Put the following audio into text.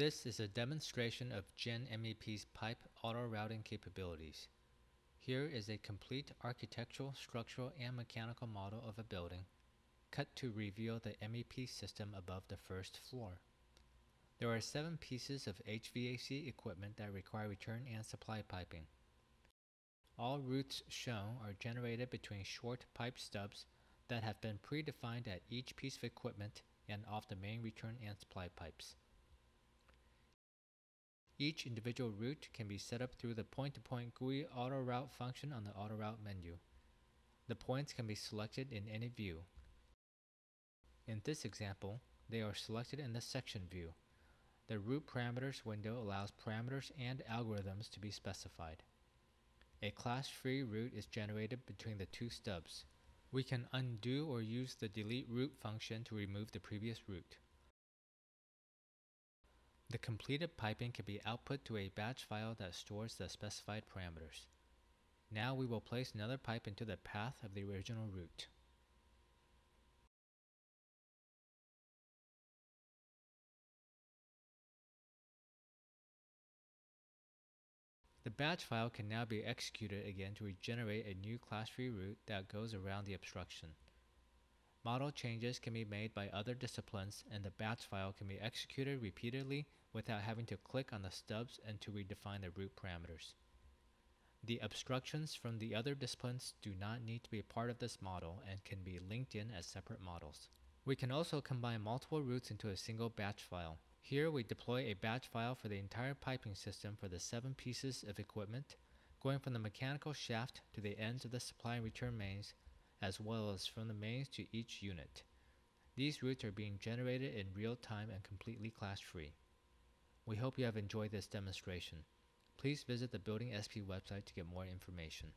This is a demonstration of GenMEP's pipe auto-routing capabilities. Here is a complete architectural, structural, and mechanical model of a building, cut to reveal the MEP system above the first floor. There are seven pieces of HVAC equipment that require return and supply piping. All routes shown are generated between short pipe stubs that have been predefined at each piece of equipment and off the main return and supply pipes. Each individual route can be set up through the point-to-point GUI auto route function on the auto route menu. The points can be selected in any view. In this example, they are selected in the section view. The route parameters window allows parameters and algorithms to be specified. A clash-free route is generated between the two stubs. We can undo or use the delete route function to remove the previous route. The completed piping can be output to a batch file that stores the specified parameters. Now we will place another pipe into the path of the original route. The batch file can now be executed again to regenerate a new clash-free route that goes around the obstruction. Model changes can be made by other disciplines and the batch file can be executed repeatedly without having to click on the stubs and to redefine the route parameters. The obstructions from the other disciplines do not need to be part of this model and can be linked in as separate models. We can also combine multiple routes into a single batch file. Here we deploy a batch file for the entire piping system for the seven pieces of equipment, going from the mechanical shaft to the ends of the supply and return mains as well as from the mains to each unit. These routes are being generated in real time and completely clash-free. We hope you have enjoyed this demonstration. Please visit the BuildingSP website to get more information.